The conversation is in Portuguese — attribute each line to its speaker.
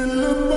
Speaker 1: Yeah.